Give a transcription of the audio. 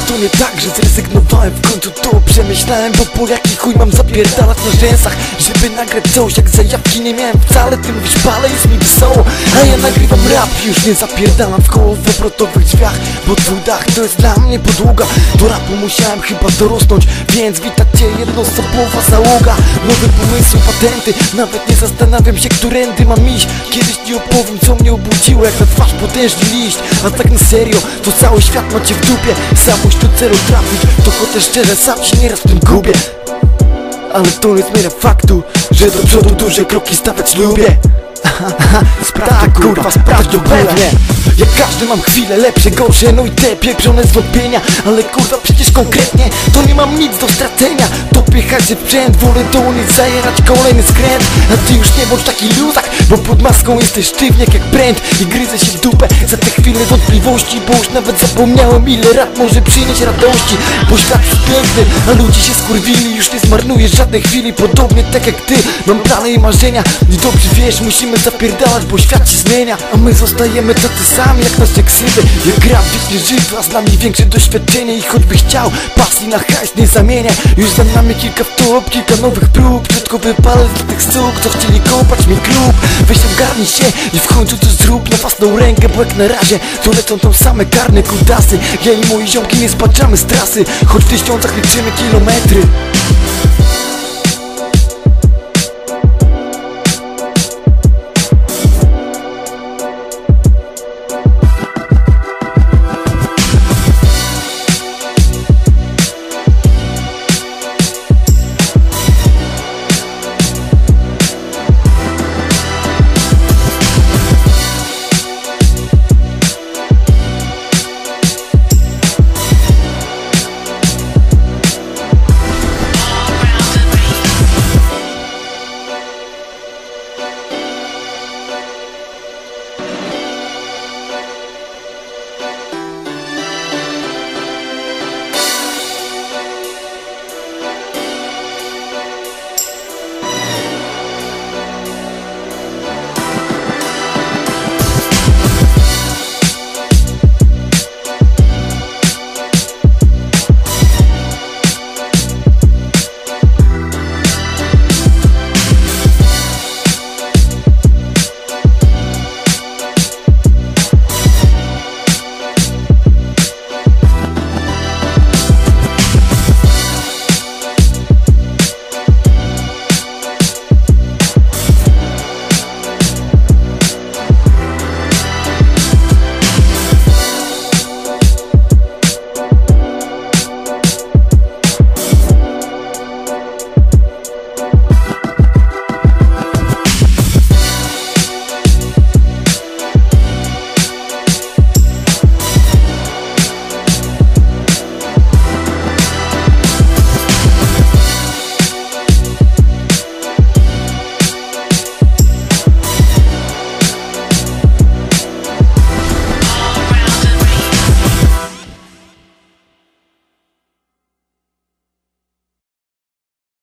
To nie tak, że zrezygnowałem w końcu to przemyślałem Bo po jaki chuj mam zapierdalać na rzęsach Żeby nagrać coś jak zajawki nie miałem wcale Ty mówisz pale jest mi wesoło A ja nagrywam rap już nie zapierdalam w koło w obrotowych drzwiach Bo twój dach to jest dla mnie podłoga. Do rapu musiałem chyba dorosnąć Więc witam cię jednoosobowa załoga. Nowe pomysły, patenty Nawet nie zastanawiam się, którędy mam iść. Kiedyś ci opowiem, co mnie obudziło Jak na twarz potężny liść. A tak na serio, to cały świat macie w dupie Samość do celu trafić To chociaż szczerze, sam się nieraz w tym gubię. Ale to nie zmienia faktu, że do przodu duże kroki stawiać lubię Sprawdź to kurwa, sprawdź to pewnie. Jak każdy mam chwile lepsze, gorsze, no i te pieprzone zwątpienia. Ale kurwa przecież konkretnie, to nie mam nic do stracenia. To pychać się sprzęt, wolę do nich zajerać kolejny skręt. A ty już nie bądź taki luzak, bo pod maską jesteś sztywniak jak pręt. I gryzę się w dupę za te chwile wątpliwości Bo już nawet zapomniałem ile rap może przynieść radości. Bo świat jest piękny, a ludzie się skurwili. Już nie zmarnujesz żadnej chwili, podobnie tak jak ty. Mam i marzenia, i dobrze wiesz, musimy zapierdalać, bo świat się zmienia A my zostajemy tacy sami jak nasze ksywy Jak rap wiecznie żywy, a z nami większe doświadczenie I choćby chciał, pasji na hajs nie zamienia Już za nami kilka wtop, kilka nowych prób Krótko wypalę z tych stóp, co chcieli kopać mi klub. Weź ogarnij się i w końcu to zrób na własną rękę Bo jak na razie to lecą tam same karne kudasy. Ja i moi ziomki nie spaczamy z trasy Choć w tysiącach liczymy kilometry